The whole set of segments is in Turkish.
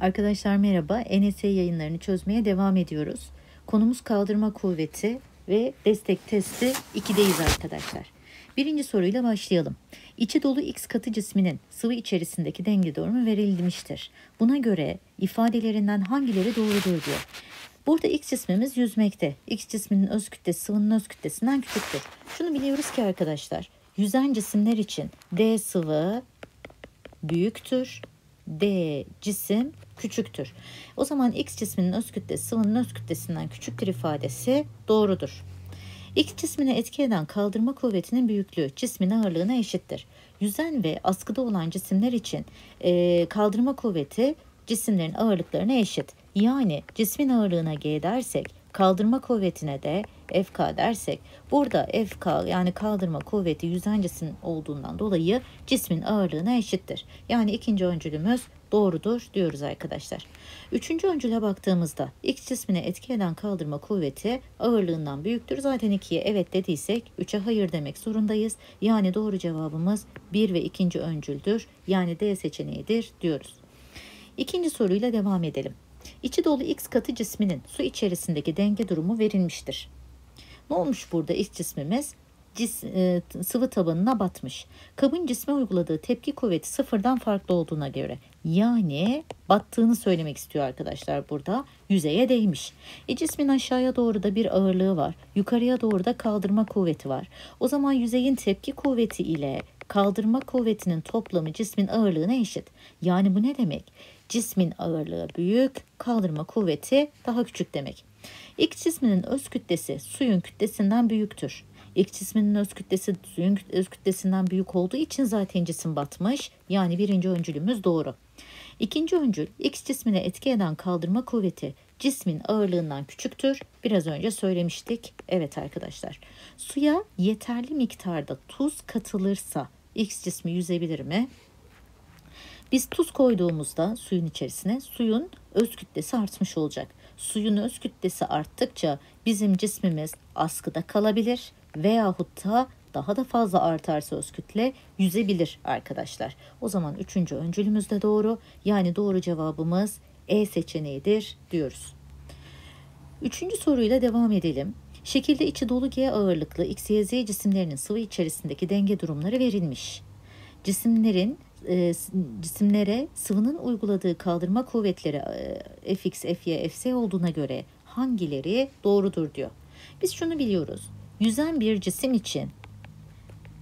Arkadaşlar merhaba. NS yayınlarını çözmeye devam ediyoruz. Konumuz kaldırma kuvveti ve destek testi 2'deyiz arkadaşlar. Birinci soruyla başlayalım. İçi dolu X katı cisminin sıvı içerisindeki denge durumu verilmiştir. Buna göre ifadelerinden hangileri doğrudur diyor. Burada X cismimiz yüzmekte. X cisminin öz kütlesi sıvının öz kütlesinden küçüktür. Şunu biliyoruz ki arkadaşlar yüzen cisimler için D sıvı büyüktür. D cisim küçüktür. O zaman X cisminin öz kütlesi sıvının öz kütlesinden küçüktür ifadesi doğrudur. X cismine etki eden kaldırma kuvvetinin büyüklüğü cismin ağırlığına eşittir. Yüzen ve askıda olan cisimler için e, kaldırma kuvveti cisimlerin ağırlıklarına eşit. Yani cismin ağırlığına G dersek kaldırma kuvvetine de FK dersek burada FK yani kaldırma kuvveti yüzen cisim olduğundan dolayı cismin ağırlığına eşittir. Yani ikinci öncülümüz doğrudur diyoruz arkadaşlar. Üçüncü öncüle baktığımızda X cismine etki eden kaldırma kuvveti ağırlığından büyüktür. Zaten ikiye evet dediysek üçe hayır demek zorundayız. Yani doğru cevabımız bir ve ikinci öncüldür. Yani D seçeneğidir diyoruz. İkinci soruyla devam edelim. İçi dolu X katı cisminin su içerisindeki denge durumu verilmiştir. Ne olmuş burada X cismimiz? Cis, e, sıvı tabanına batmış. Kabın cisme uyguladığı tepki kuvveti sıfırdan farklı olduğuna göre yani battığını söylemek istiyor arkadaşlar burada. Yüzeye değmiş. E cismin aşağıya doğru da bir ağırlığı var. Yukarıya doğru da kaldırma kuvveti var. O zaman yüzeyin tepki kuvveti ile kaldırma kuvvetinin toplamı cismin ağırlığına eşit. Yani bu ne demek? Cismin ağırlığı büyük, kaldırma kuvveti daha küçük demek. X cisminin öz kütlesi suyun kütlesinden büyüktür. X cisminin öz kütlesi suyun öz kütlesinden büyük olduğu için zaten cisim batmış. Yani birinci öncülümüz doğru. İkinci öncül X cismine etki eden kaldırma kuvveti cismin ağırlığından küçüktür. Biraz önce söylemiştik. Evet arkadaşlar. Suya yeterli miktarda tuz katılırsa X cismi yüzebilir mi? Biz tuz koyduğumuzda suyun içerisine suyun öz kütlesi artmış olacak. Suyun öz kütlesi arttıkça bizim cismimiz askıda kalabilir veyahut da daha da fazla artarsa öz kütle yüzebilir arkadaşlar. O zaman üçüncü öncülümüz de doğru. Yani doğru cevabımız E seçeneğidir diyoruz. Üçüncü soruyla devam edelim. Şekilde içi dolu G ağırlıklı X, cisimlerinin sıvı içerisindeki denge durumları verilmiş. Cisimlerin e, cisimlere sıvının uyguladığı kaldırma kuvvetleri e, Fx, Fy, Fz olduğuna göre hangileri doğrudur diyor. Biz şunu biliyoruz. Yüzen bir cisim için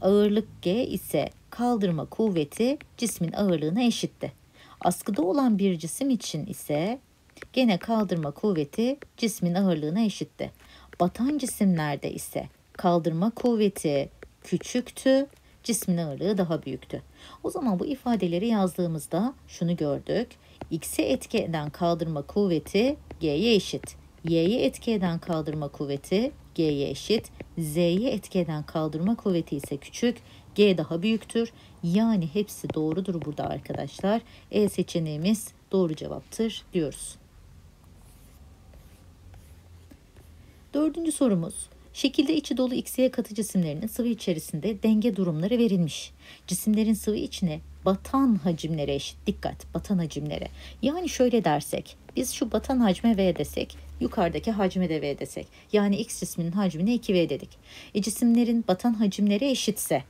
ağırlık G ise kaldırma kuvveti cismin ağırlığına eşitti. Askıda olan bir cisim için ise gene kaldırma kuvveti cismin ağırlığına eşitti. Batan cisimlerde ise kaldırma kuvveti küçüktü, cismin ağırlığı daha büyüktü. O zaman bu ifadeleri yazdığımızda şunu gördük. X'e etki eden kaldırma kuvveti G'ye eşit. Y'ye etki eden kaldırma kuvveti G'ye eşit. Z'ye etki eden kaldırma kuvveti ise küçük. G daha büyüktür. Yani hepsi doğrudur burada arkadaşlar. E seçeneğimiz doğru cevaptır diyoruz. Dördüncü sorumuz. Şekilde içi dolu XY katı cisimlerinin sıvı içerisinde denge durumları verilmiş. Cisimlerin sıvı içine batan hacimlere eşit. Dikkat batan hacimlere. Yani şöyle dersek biz şu batan hacme V desek yukarıdaki hacme de V desek. Yani X cisminin hacmine 2V dedik. E cisimlerin batan hacimleri eşitse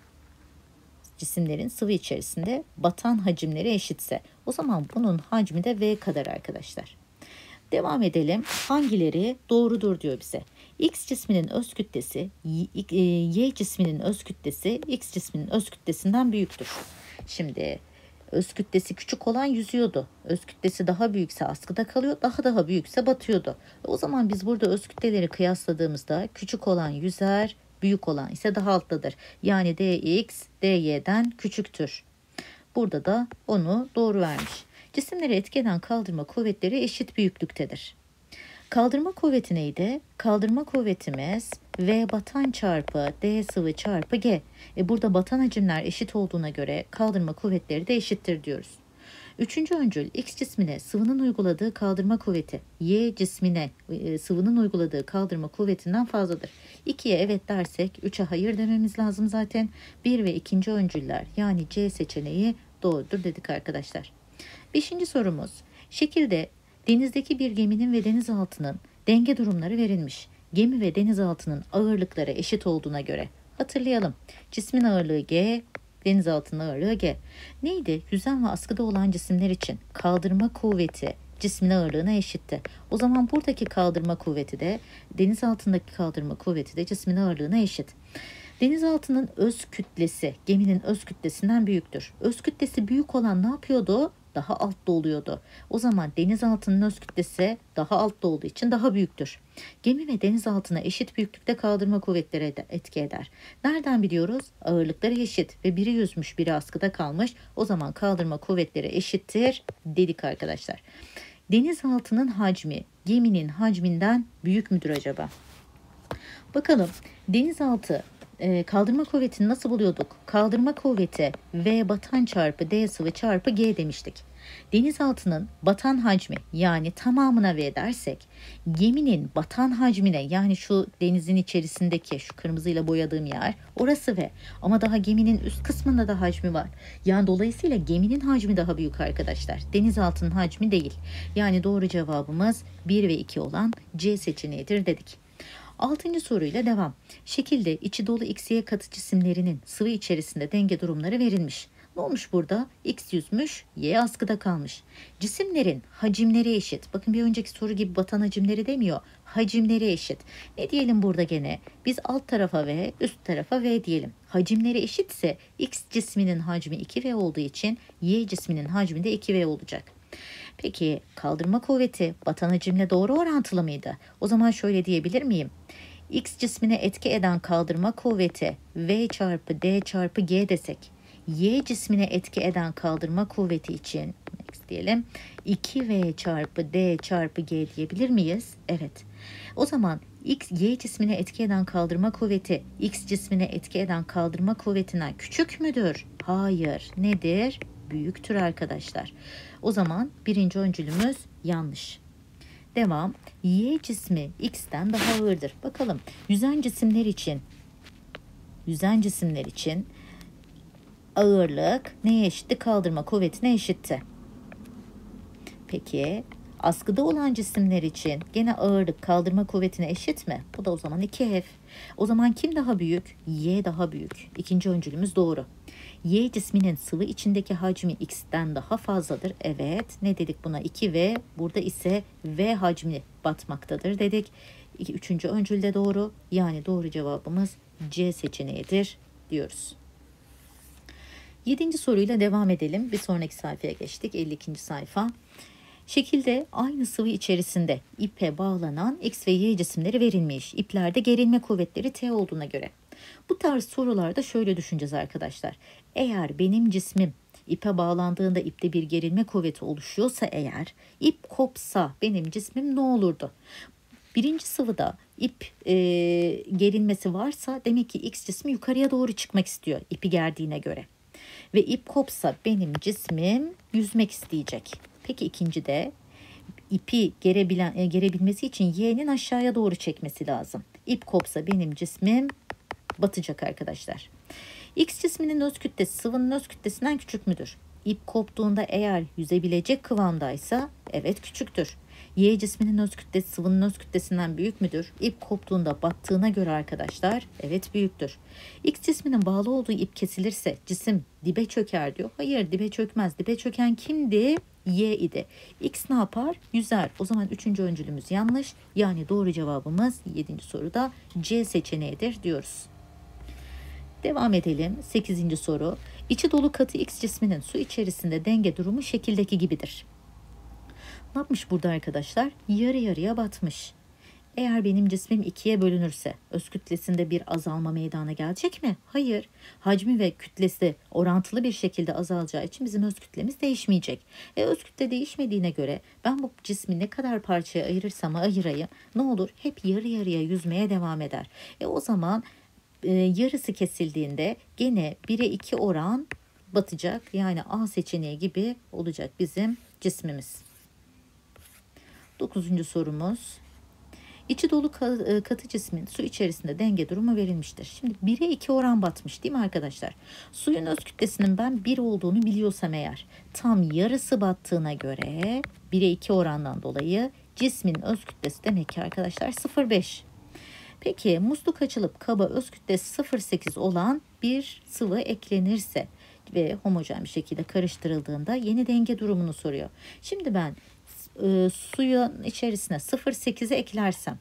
cisimlerin sıvı içerisinde batan hacimleri eşitse o zaman bunun hacmi de V kadar arkadaşlar. Devam edelim. Hangileri doğrudur diyor bize. X cisminin öz kütlesi Y cisminin öz kütlesi X cisminin öz kütlesinden büyüktür. Şimdi öz kütlesi küçük olan yüzüyordu. Öz kütlesi daha büyükse askıda kalıyor, daha daha büyükse batıyordu. O zaman biz burada öz kütleleri kıyasladığımızda küçük olan yüzer, büyük olan ise daha alttadır. Yani dx dy'den küçüktür. Burada da onu doğru vermiş. Cisimleri etkeden kaldırma kuvvetleri eşit büyüklüktedir. Kaldırma kuvveti neydi? Kaldırma kuvvetimiz V batan çarpı D sıvı çarpı G. E burada batan hacimler eşit olduğuna göre kaldırma kuvvetleri de eşittir diyoruz. Üçüncü öncül X cismine sıvının uyguladığı kaldırma kuvveti Y cismine e, sıvının uyguladığı kaldırma kuvvetinden fazladır. 2'ye evet dersek 3'e hayır dememiz lazım zaten. 1 ve ikinci öncüller yani C seçeneği doğrudur dedik arkadaşlar. Beşinci sorumuz. Şekilde denizdeki bir geminin ve denizaltının denge durumları verilmiş. Gemi ve denizaltının ağırlıkları eşit olduğuna göre hatırlayalım. Cismin ağırlığı G, denizaltının ağırlığı G. Neydi? Yüzen ve askıda olan cisimler için kaldırma kuvveti cismin ağırlığına eşitti. O zaman buradaki kaldırma kuvveti de deniz altındaki kaldırma kuvveti de cismin ağırlığına eşit. Denizaltının öz kütlesi geminin öz kütlesinden büyüktür. Öz kütlesi büyük olan ne yapıyordu? Daha altta oluyordu. O zaman denizaltının öz kütlesi daha altta olduğu için daha büyüktür. Gemi ve denizaltına eşit büyüklükte kaldırma kuvvetleri etki eder. Nereden biliyoruz? Ağırlıkları eşit ve biri yüzmüş biri askıda kalmış. O zaman kaldırma kuvvetleri eşittir dedik arkadaşlar. Denizaltının hacmi geminin hacminden büyük müdür acaba? Bakalım denizaltı e, kaldırma kuvvetini nasıl buluyorduk? Kaldırma kuvveti V batan çarpı D sıvı çarpı G demiştik. Denizaltının batan hacmi yani tamamına V dersek geminin batan hacmine yani şu denizin içerisindeki şu kırmızıyla boyadığım yer orası V. Ama daha geminin üst kısmında da hacmi var. Yani dolayısıyla geminin hacmi daha büyük arkadaşlar. Denizaltının hacmi değil. Yani doğru cevabımız 1 ve 2 olan C seçeneğidir dedik. Altıncı soruyla devam. Şekilde içi dolu XY katı cisimlerinin sıvı içerisinde denge durumları verilmiş. Ne olmuş burada? X yüzmüş, Y askıda kalmış. Cisimlerin hacimleri eşit. Bakın bir önceki soru gibi batan hacimleri demiyor. Hacimleri eşit. Ne diyelim burada gene? Biz alt tarafa V, üst tarafa V diyelim. Hacimleri eşitse X cisminin hacmi 2V olduğu için Y cisminin hacmi de 2V olacak. Peki kaldırma kuvveti batan hacimle doğru orantılı mıydı? O zaman şöyle diyebilir miyim? X cismine etki eden kaldırma kuvveti V çarpı D çarpı G desek Y cismine etki eden kaldırma kuvveti için X diyelim 2V çarpı D çarpı G diyebilir miyiz? Evet. O zaman X, Y cismine etki eden kaldırma kuvveti X cismine etki eden kaldırma kuvvetinden küçük müdür? Hayır. Nedir? Büyüktür arkadaşlar. O zaman birinci öncülümüz yanlış. Devam. Y cismi X'ten daha ağırdır. Bakalım yüzen cisimler için yüzen cisimler için ağırlık neye eşitti? Kaldırma kuvvetine eşitti. Peki askıda olan cisimler için gene ağırlık kaldırma kuvvetine eşit mi? Bu da o zaman 2F. O zaman kim daha büyük? Y daha büyük. İkinci öncülümüz doğru. Y cisminin sıvı içindeki hacmi X'ten daha fazladır. Evet. Ne dedik buna? 2V. Burada ise V hacmi batmaktadır dedik. Üçüncü öncülde doğru. Yani doğru cevabımız C seçeneğidir diyoruz. Yedinci soruyla devam edelim. Bir sonraki sayfaya geçtik. 52. sayfa. Şekilde aynı sıvı içerisinde ipe bağlanan X ve Y cisimleri verilmiş. İplerde gerilme kuvvetleri T olduğuna göre. Bu tarz sorularda şöyle düşüneceğiz arkadaşlar. Eğer benim cismim ipe bağlandığında ipte bir gerilme kuvveti oluşuyorsa eğer ip kopsa benim cismim ne olurdu? Birinci sıvıda ip e, gerilmesi varsa demek ki X cismi yukarıya doğru çıkmak istiyor ipi gerdiğine göre. Ve ip kopsa benim cismim yüzmek isteyecek. Peki ikinci de ipi gerebilen, e, gerebilmesi için Y'nin aşağıya doğru çekmesi lazım. İp kopsa benim cismim batacak arkadaşlar. X cisminin öz kütlesi sıvının öz kütlesinden küçük müdür? İp koptuğunda eğer yüzebilecek kıvamdaysa evet küçüktür. Y cisminin öz kütlesi sıvının öz kütlesinden büyük müdür? İp koptuğunda battığına göre arkadaşlar evet büyüktür. X cisminin bağlı olduğu ip kesilirse cisim dibe çöker diyor. Hayır dibe çökmez. Dibe çöken kimdi? Y idi. X ne yapar? Yüzer. O zaman üçüncü öncülümüz yanlış. Yani doğru cevabımız yedinci soruda C seçeneğidir diyoruz. Devam edelim. Sekizinci soru. İçi dolu katı X cisminin su içerisinde denge durumu şekildeki gibidir. Ne yapmış burada arkadaşlar? Yarı yarıya batmış. Eğer benim cismim ikiye bölünürse öz kütlesinde bir azalma meydana gelecek mi? Hayır. Hacmi ve kütlesi orantılı bir şekilde azalacağı için bizim öz kütlemiz değişmeyecek. E, öz kütle değişmediğine göre ben bu cismi ne kadar parçaya ayırırsam ayırayım ne olur hep yarı yarıya yüzmeye devam eder. E o zaman e, yarısı kesildiğinde gene 1'e 2 oran batacak. Yani A seçeneği gibi olacak bizim cismimiz. Dokuzuncu sorumuz. İçi dolu e, katı cismin su içerisinde denge durumu verilmiştir. Şimdi 1'e 2 oran batmış değil mi arkadaşlar? Suyun öz kütlesinin ben 1 olduğunu biliyorsam eğer tam yarısı battığına göre 1'e 2 orandan dolayı cismin öz kütlesi demek ki arkadaşlar 0,5. Peki musluk açılıp kaba öz kütlesi 0,8 olan bir sıvı eklenirse ve homojen bir şekilde karıştırıldığında yeni denge durumunu soruyor. Şimdi ben e, suyun içerisine 0,8'i eklersem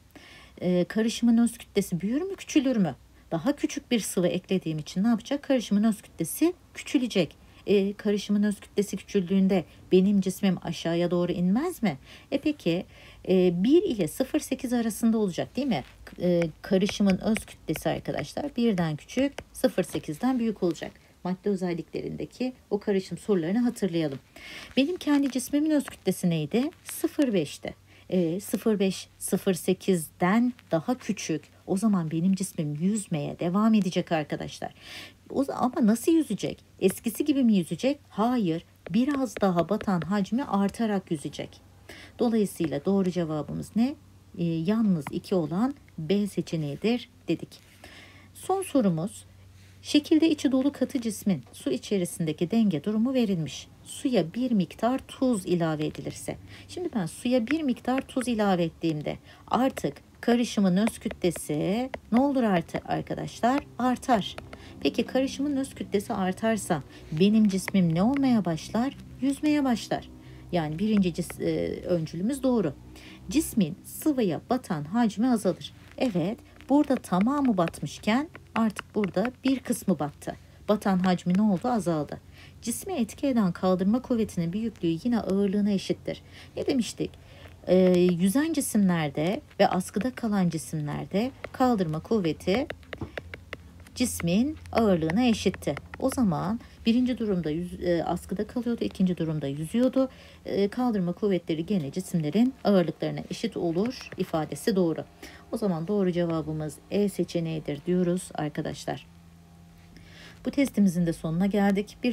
e, karışımın öz kütlesi büyür mü küçülür mü? Daha küçük bir sıvı eklediğim için ne yapacak? Karışımın öz kütlesi küçülecek. E, karışımın öz kütlesi küçüldüğünde benim cismim aşağıya doğru inmez mi? E peki e, 1 ile 0,8 arasında olacak değil mi? E, karışımın öz kütlesi arkadaşlar birden küçük 0,8'den büyük olacak madde özelliklerindeki o karışım sorularını hatırlayalım. Benim kendi cismimin öz kütlesi neydi? 0,5'ti. E, 0,5 0,8'den daha küçük. O zaman benim cismim yüzmeye devam edecek arkadaşlar. O, ama nasıl yüzecek? Eskisi gibi mi yüzecek? Hayır. Biraz daha batan hacmi artarak yüzecek. Dolayısıyla doğru cevabımız ne? E, yalnız 2 olan B seçeneğidir dedik. Son sorumuz Şekilde içi dolu katı cismin su içerisindeki denge durumu verilmiş. Suya bir miktar tuz ilave edilirse. Şimdi ben suya bir miktar tuz ilave ettiğimde artık karışımın öz kütlesi ne olur artık arkadaşlar? Artar. Peki karışımın öz kütlesi artarsa benim cismim ne olmaya başlar? Yüzmeye başlar. Yani birinci cis, e, öncülümüz doğru. Cismin sıvıya batan hacmi azalır. Evet burada tamamı batmışken artık burada bir kısmı battı. Batan hacmi ne oldu? Azaldı. Cismi etki eden kaldırma kuvvetinin büyüklüğü yine ağırlığına eşittir. Ne demiştik? Ee, yüzen cisimlerde ve askıda kalan cisimlerde kaldırma kuvveti cismin ağırlığına eşitti. O zaman birinci durumda yüz, e, askıda kalıyordu, ikinci durumda yüzüyordu. E, kaldırma kuvvetleri gene cisimlerin ağırlıklarına eşit olur ifadesi doğru. O zaman doğru cevabımız E seçeneğidir diyoruz arkadaşlar. Bu testimizin de sonuna geldik. Bir